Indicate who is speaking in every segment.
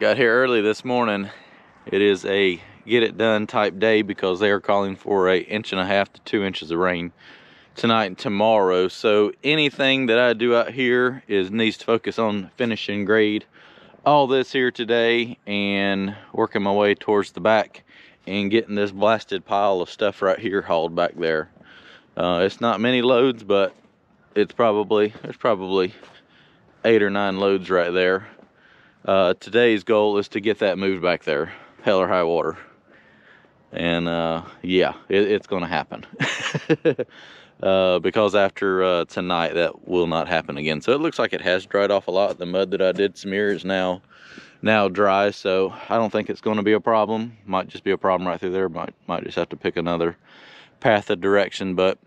Speaker 1: Got here early this morning. It is a get it done type day because they are calling for a inch and a half to two inches of rain tonight and tomorrow. So anything that I do out here is needs to focus on finishing grade all this here today and working my way towards the back and getting this blasted pile of stuff right here hauled back there. Uh, it's not many loads, but it's probably, there's probably eight or nine loads right there. Uh, today's goal is to get that moved back there, hell or high water. And uh, yeah, it, it's gonna happen. uh, because after uh, tonight, that will not happen again. So it looks like it has dried off a lot. The mud that I did smear is now now dry, so I don't think it's going to be a problem. Might just be a problem right through there. Might might just have to pick another path of direction. But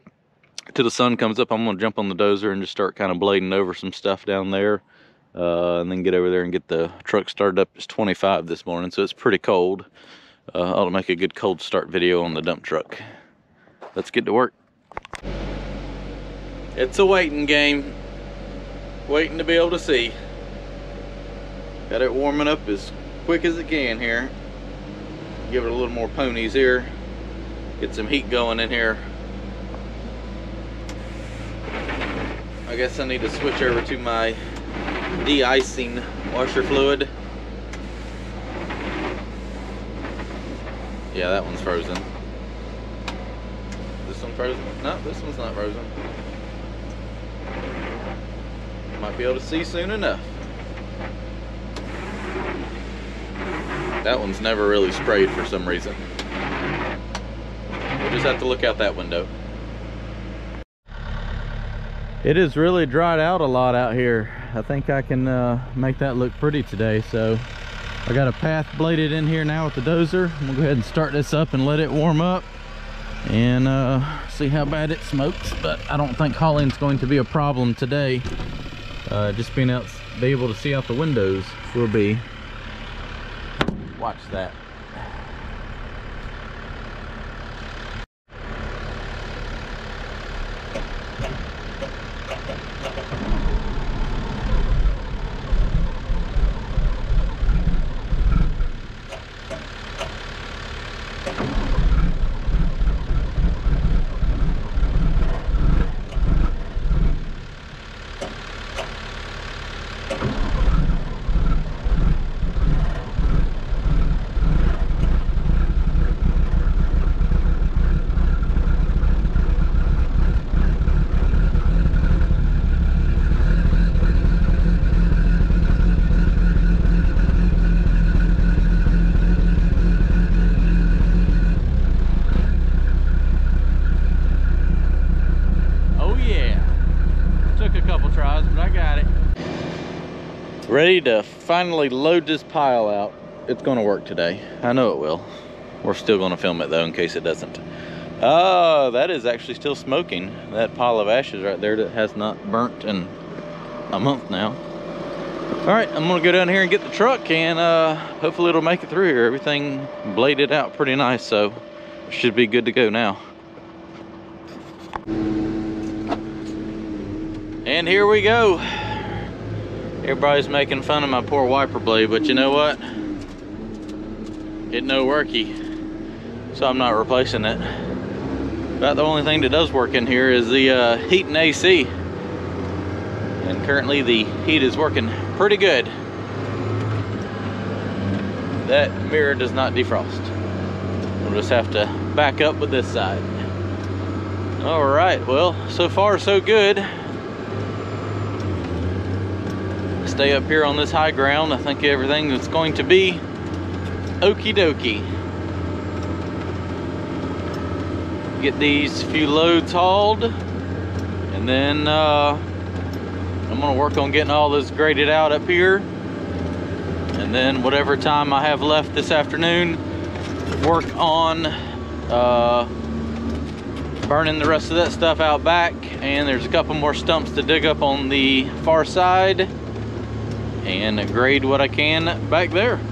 Speaker 1: till the sun comes up, I'm going to jump on the dozer and just start kind of blading over some stuff down there. Uh, and then get over there and get the truck started up. It's 25 this morning, so it's pretty cold. Uh, I'll make a good cold start video on the dump truck. Let's get to work. It's a waiting game. Waiting to be able to see. Got it warming up as quick as it can here. Give it a little more ponies here. Get some heat going in here. I guess I need to switch over to my de-icing washer fluid. Yeah, that one's frozen. This one frozen? No, this one's not frozen. Might be able to see soon enough. That one's never really sprayed for some reason. We'll just have to look out that window. It has really dried out a lot out here. I think I can uh, make that look pretty today. So I got a path bladed in here now with the dozer. I'm gonna go ahead and start this up and let it warm up and uh, see how bad it smokes. But I don't think hauling's going to be a problem today. Uh, just being able, be able to see out the windows will be. Watch that. Ready to finally load this pile out. It's gonna work today. I know it will. We're still gonna film it though in case it doesn't. Oh, that is actually still smoking. That pile of ashes right there that has not burnt in a month now. All right, I'm gonna go down here and get the truck and uh, hopefully it'll make it through here. Everything bladed out pretty nice, so should be good to go now. And here we go. Everybody's making fun of my poor wiper blade, but you know what? It no worky, so I'm not replacing it. About the only thing that does work in here is the uh, heat and AC. And currently the heat is working pretty good. That mirror does not defrost. We'll just have to back up with this side. All right, well, so far so good stay up here on this high ground. I think everything is going to be okie dokie. Get these few loads hauled and then uh, I'm gonna work on getting all this graded out up here and then whatever time I have left this afternoon work on uh, burning the rest of that stuff out back and there's a couple more stumps to dig up on the far side and grade what I can back there.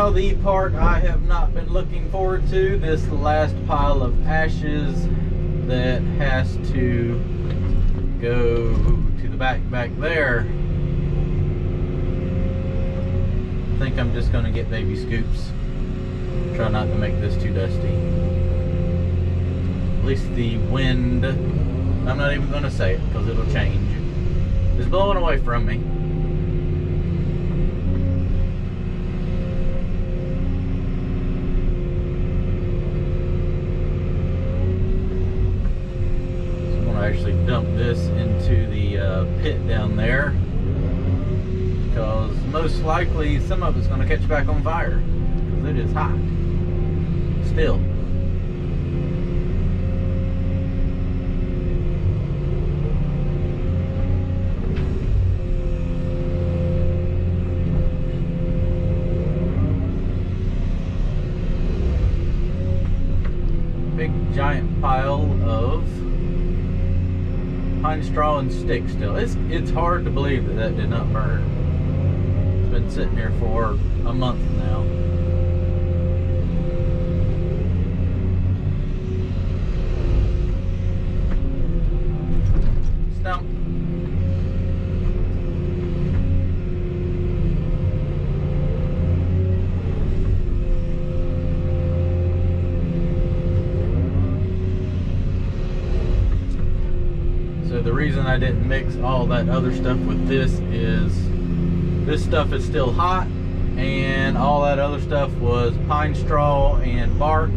Speaker 1: Now the part I have not been looking forward to, this last pile of ashes that has to go to the back back there. I think I'm just gonna get baby scoops. Try not to make this too dusty. At least the wind, I'm not even gonna say it because it'll change. It's blowing away from me. Dump this into the uh, pit down there. Because most likely some of it's going to catch back on fire because it is hot. Still straw and stick still. It's it's hard to believe that that did not burn. It's been sitting here for a month now. All that other stuff with this is this stuff is still hot and all that other stuff was pine straw and bark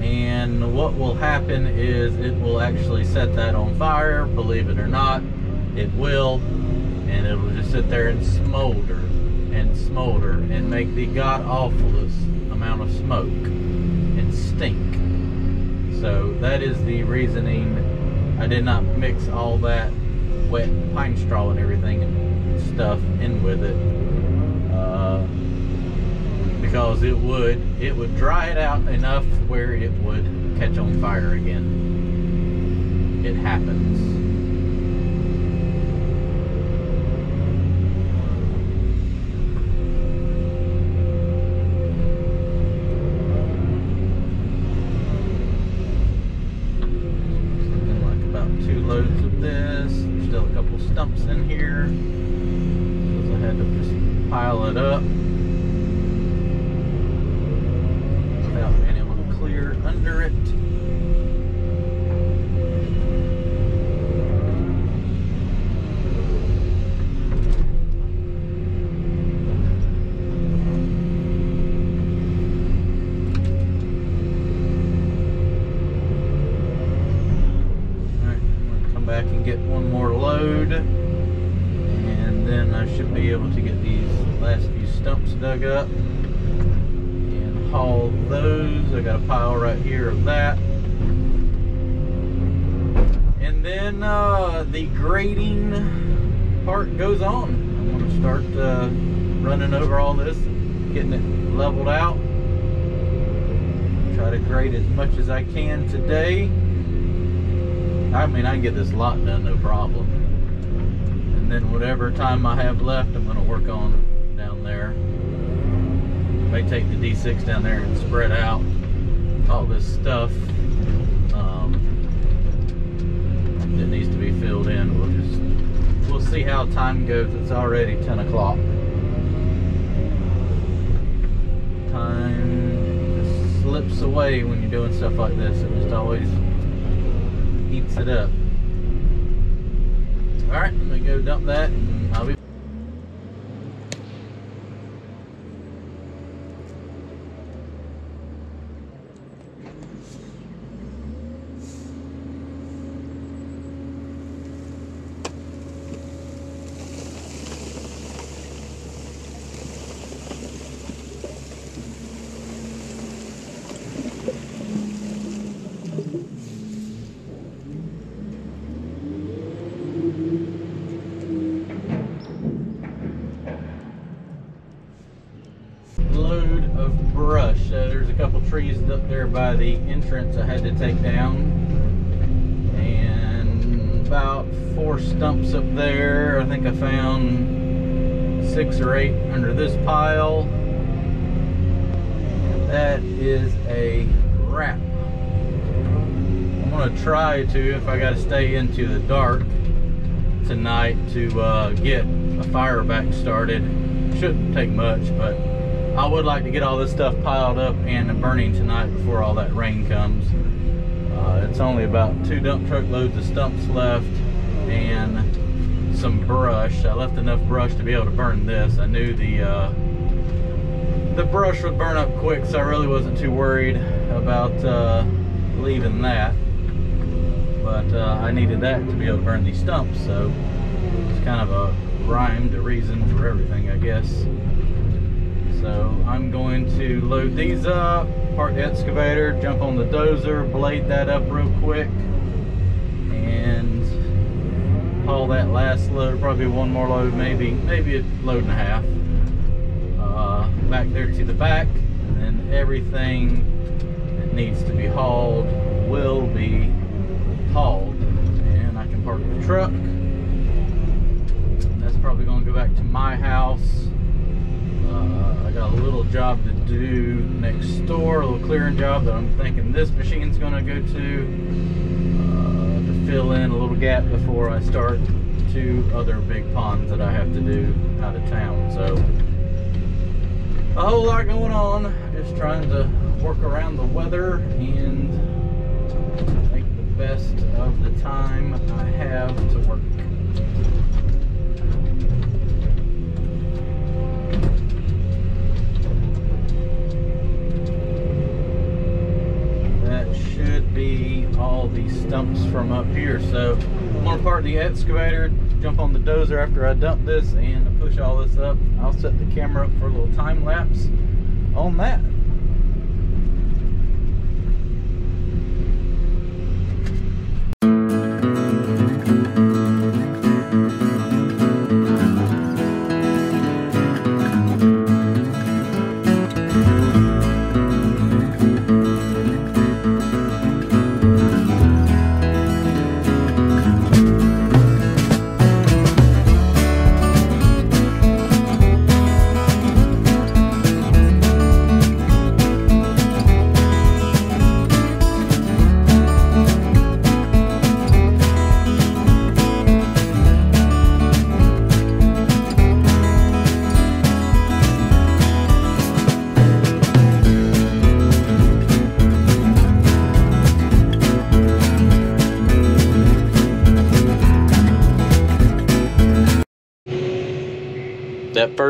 Speaker 1: and what will happen is it will actually set that on fire believe it or not it will and it will just sit there and smolder and smolder and make the god awfulest amount of smoke and stink. So that is the reasoning. I did not mix all that wet pine straw and everything and stuff in with it. Uh, because it would it would dry it out enough where it would catch on fire again. It happens a pile right here of that. And then uh, the grading part goes on. I'm gonna start uh, running over all this, getting it leveled out. Try to grade as much as I can today. I mean, I can get this lot done, no problem. And then whatever time I have left, I'm gonna work on down there. May take the D6 down there and spread out all this stuff um, that needs to be filled in. We'll just, we'll see how time goes. It's already 10 o'clock. Time just slips away when you're doing stuff like this. It just always heats it up. All right, let me go dump that and I'll be load of brush. Uh, there's a couple trees up there by the entrance I had to take down. And about four stumps up there. I think I found six or eight under this pile. That is a wrap. I'm gonna try to, if I gotta stay into the dark tonight to uh, get a fire back started. Shouldn't take much, but I would like to get all this stuff piled up and burning tonight before all that rain comes. Uh, it's only about two dump truck loads of stumps left and some brush. I left enough brush to be able to burn this. I knew the uh, the brush would burn up quick, so I really wasn't too worried about uh, leaving that. But uh, I needed that to be able to burn these stumps, so it's kind of a rhyme, the reason for everything, I guess. So I'm going to load these up, park the excavator, jump on the dozer, blade that up real quick, and haul that last load, probably one more load, maybe maybe a load and a half, uh, back there to the back, and then everything that needs to be hauled will be hauled. And I can park the truck. That's probably going to go back to my house. Uh, I got a little job to do next door, a little clearing job that I'm thinking this machine's going to go to uh, to fill in a little gap before I start two other big ponds that I have to do out of town. So a whole lot going on. Just trying to work around the weather and make the best of the time I have to work. Should be all the stumps from up here. So I'm gonna park the excavator, jump on the dozer after I dump this and push all this up. I'll set the camera up for a little time lapse on that.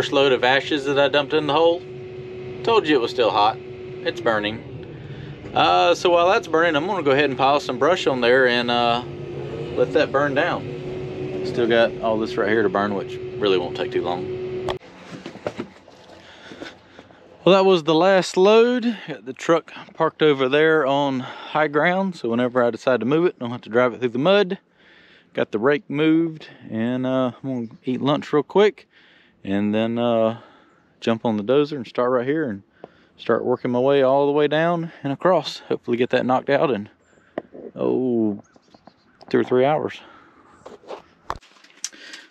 Speaker 1: First load of ashes that I dumped in the hole, told you it was still hot. It's burning. Uh, so while that's burning, I'm gonna go ahead and pile some brush on there and uh, let that burn down. Still got all this right here to burn, which really won't take too long. Well, that was the last load. Got the truck parked over there on high ground, so whenever I decide to move it, I don't have to drive it through the mud. Got the rake moved, and uh, I'm gonna eat lunch real quick, and then uh, jump on the dozer and start right here and start working my way all the way down and across. Hopefully get that knocked out in, oh, two or three hours.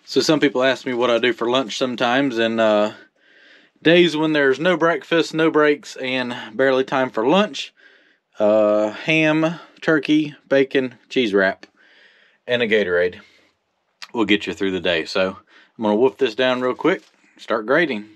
Speaker 1: So some people ask me what I do for lunch sometimes, and uh, days when there's no breakfast, no breaks, and barely time for lunch, uh, ham, turkey, bacon, cheese wrap, and a Gatorade will get you through the day. So I'm gonna wolf this down real quick, start grading.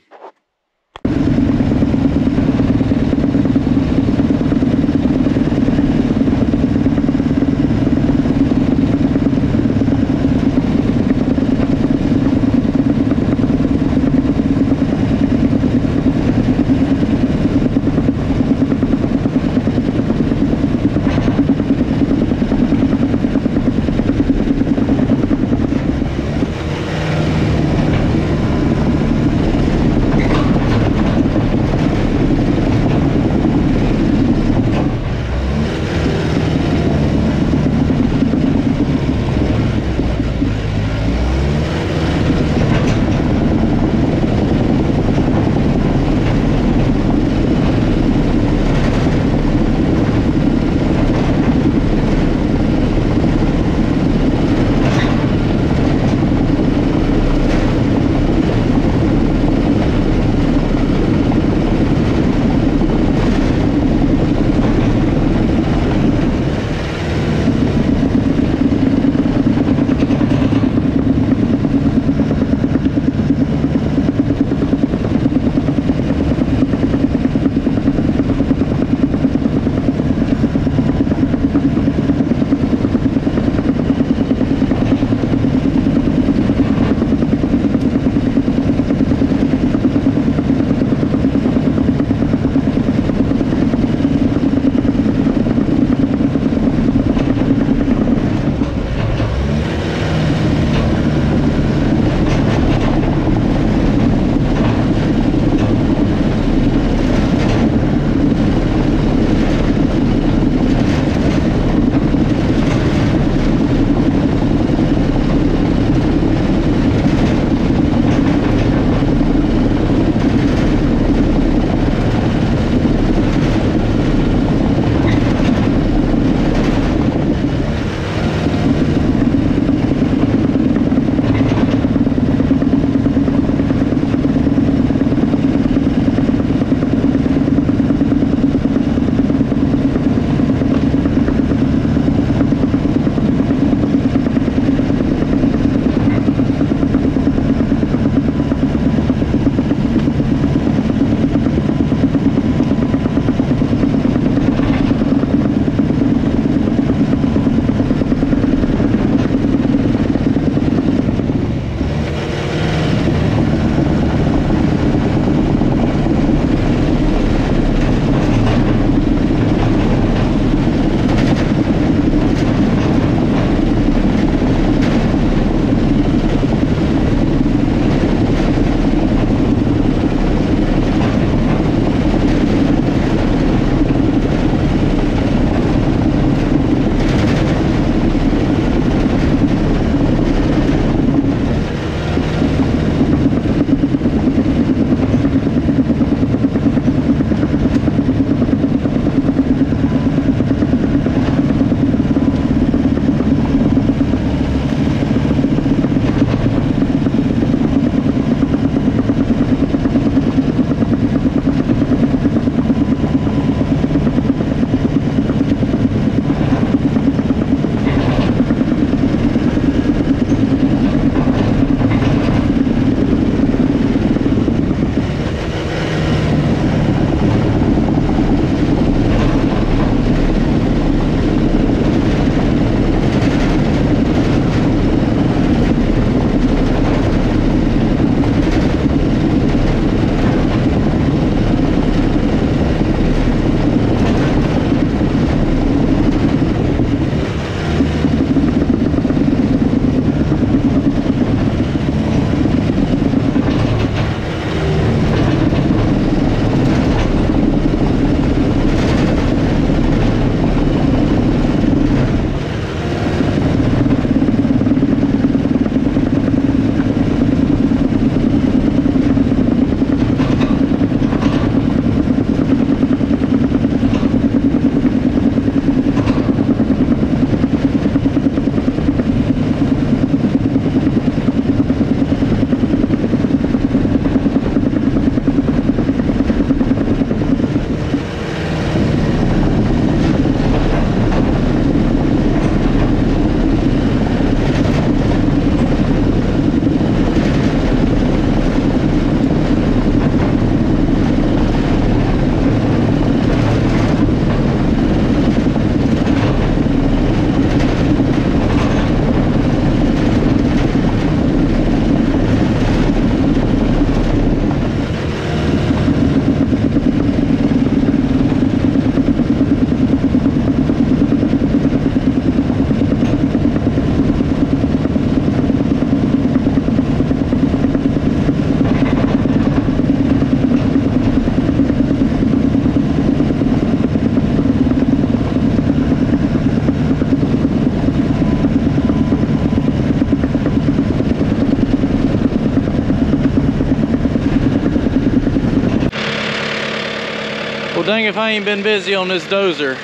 Speaker 1: If I ain't been busy on this dozer.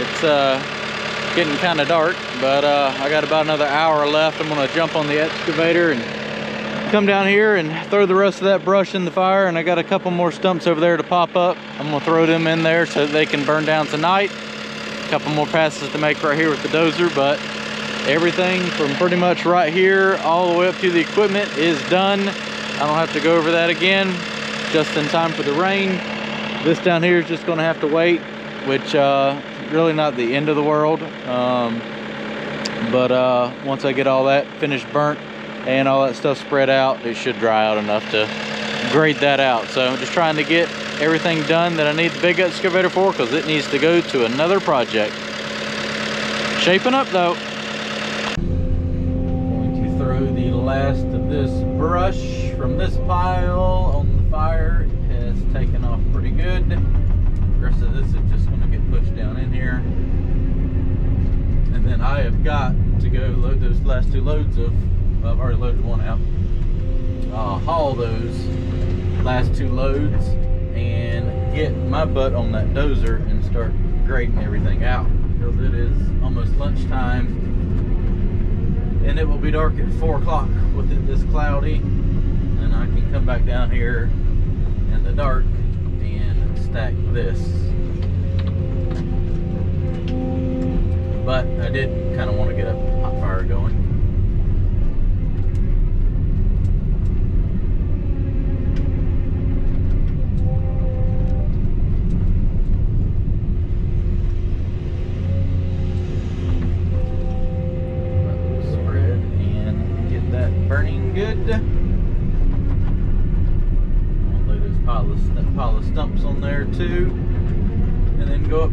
Speaker 1: It's uh, getting kind of dark, but uh, I got about another hour left. I'm gonna jump on the excavator and come down here and throw the rest of that brush in the fire. And I got a couple more stumps over there to pop up. I'm gonna throw them in there so they can burn down tonight. A couple more passes to make right here with the dozer, but everything from pretty much right here all the way up to the equipment is done. I don't have to go over that again, just in time for the rain. This down here is just gonna have to wait, which uh, really not the end of the world. Um, but uh, once I get all that finished burnt and all that stuff spread out, it should dry out enough to grade that out. So I'm just trying to get everything done that I need the big excavator for because it needs to go to another project. Shaping up though. Going to throw the last of this brush from this pile on the fire has taken off pretty good. The rest of this is just going to get pushed down in here. And then I have got to go load those last two loads of, I've already loaded one out. Uh, haul those last two loads and get my butt on that dozer and start grading everything out because it is almost lunchtime and it will be dark at four o'clock with it this cloudy and I can come back down here in the dark stack this. But I did kind of want to get a hot fire going.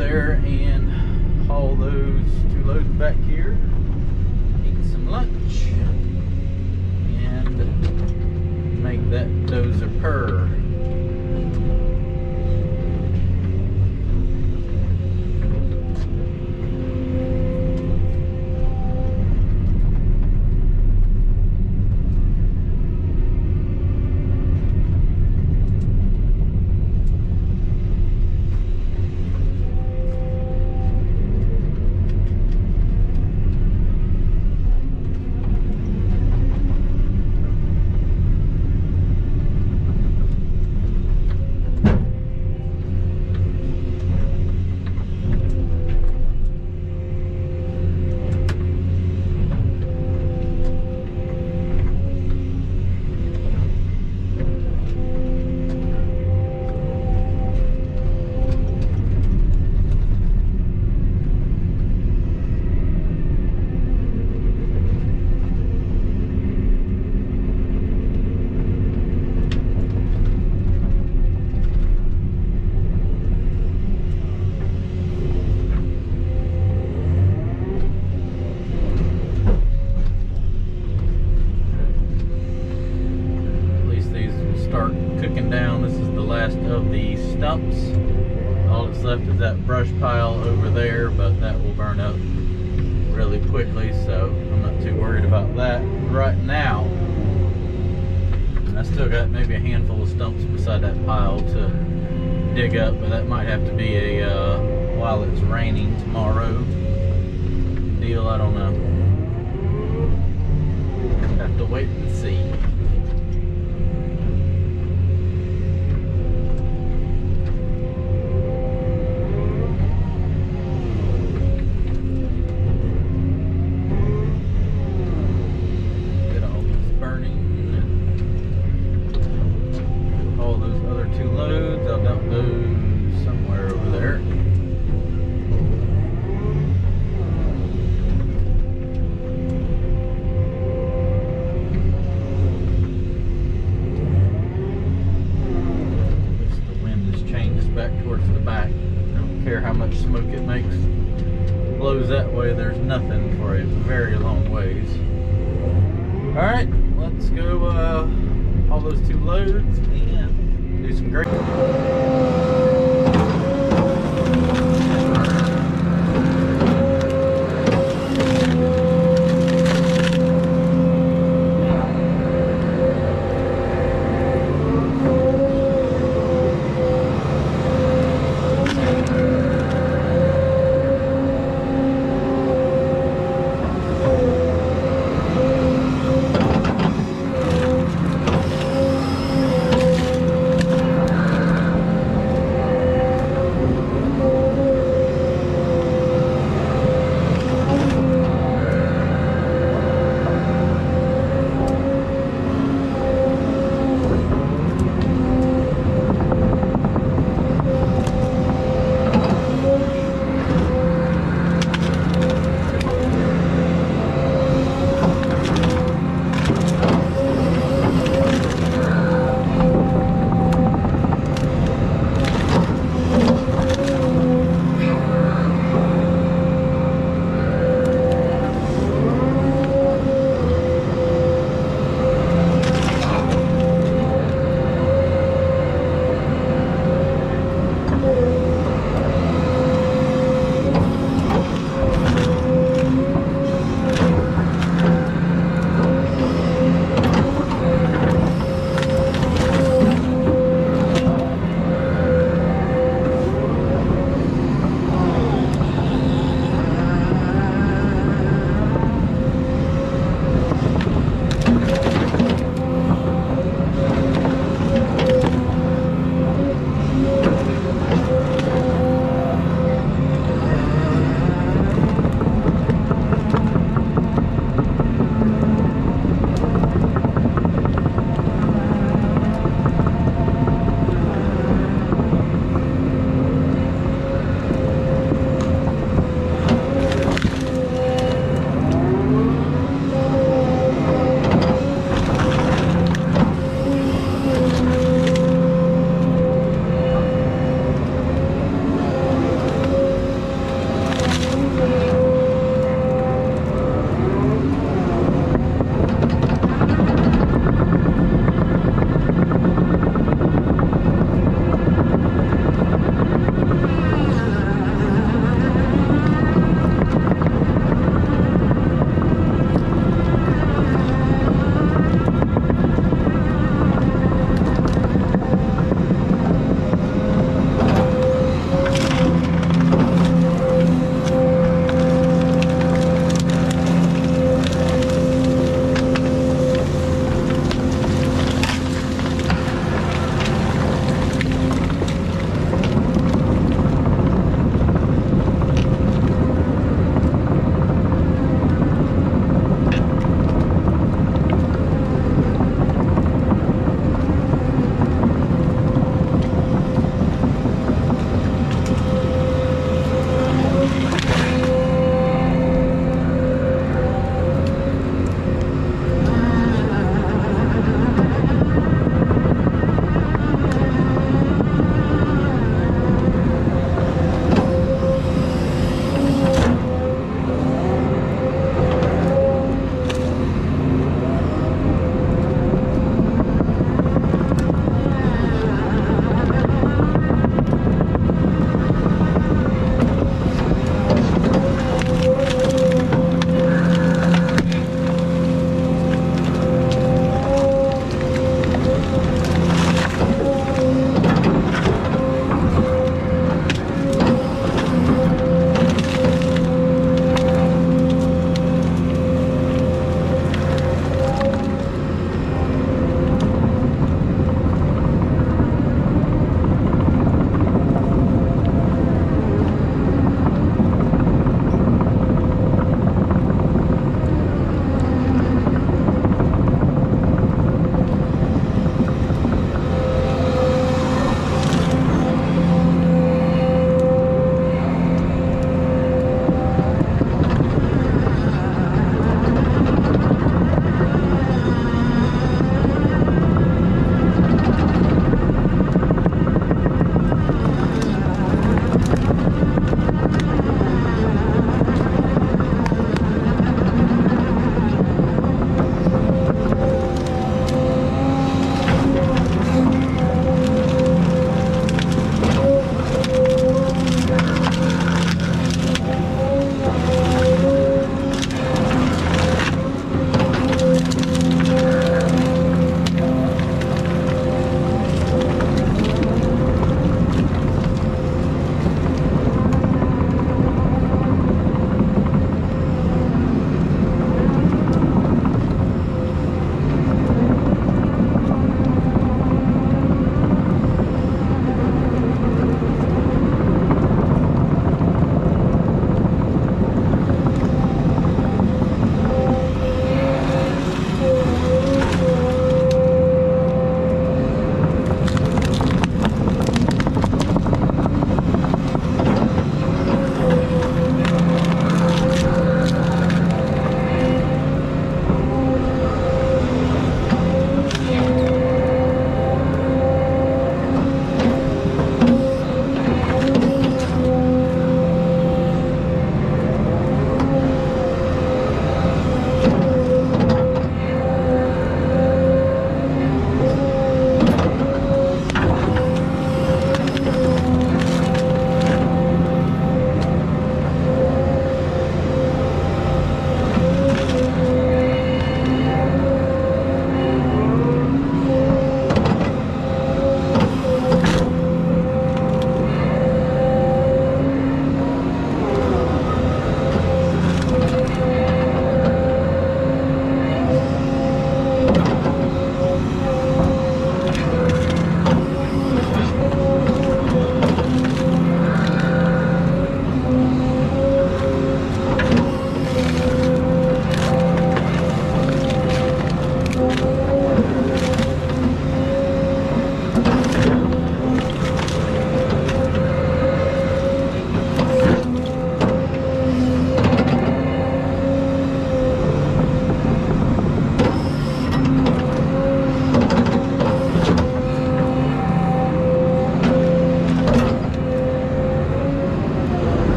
Speaker 1: There and haul those two loads back here. Eat some lunch. And make that dozer purr. All that's left is that brush pile over there, but that will burn up really quickly, so I'm not too worried about that right now. I still got maybe a handful of stumps beside that pile to dig up, but that might have to be a uh, while it's raining tomorrow deal. I don't know. Have to wait and see. Back towards the back. I don't care how much smoke it makes. Blows that way, there's nothing for a very long ways. Alright, let's go uh, all those two loads and do some great.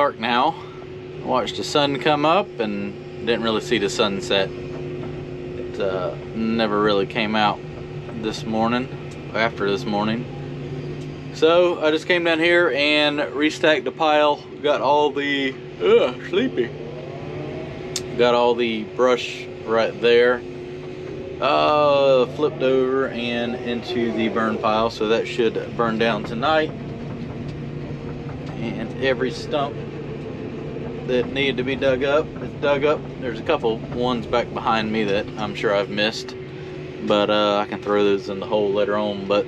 Speaker 1: Dark now. I watched the sun come up and didn't really see the sunset. It uh, never really came out this morning, after this morning. So I just came down here and restacked the pile. Got all the, ugh, sleepy. Got all the brush right there. Uh, flipped over and into the burn pile, so that should burn down tonight. And every stump that needed to be dug up is dug up. There's a couple ones back behind me that I'm sure I've missed, but uh, I can throw those in the hole later on. But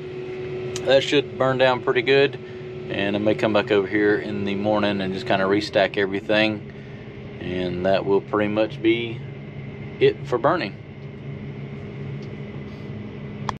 Speaker 1: that should burn down pretty good, and I may come back over here in the morning and just kind of restack everything, and that will pretty much be it for burning.